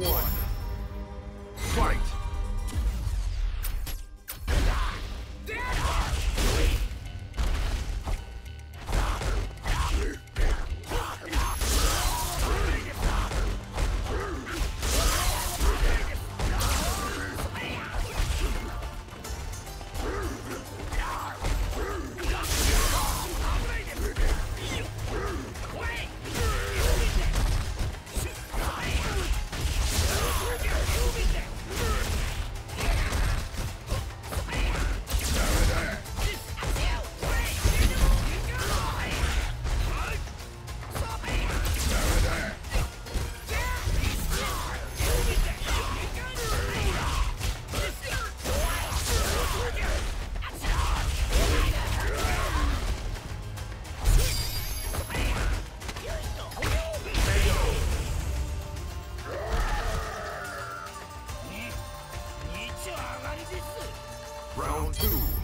one. Round two.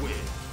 Win.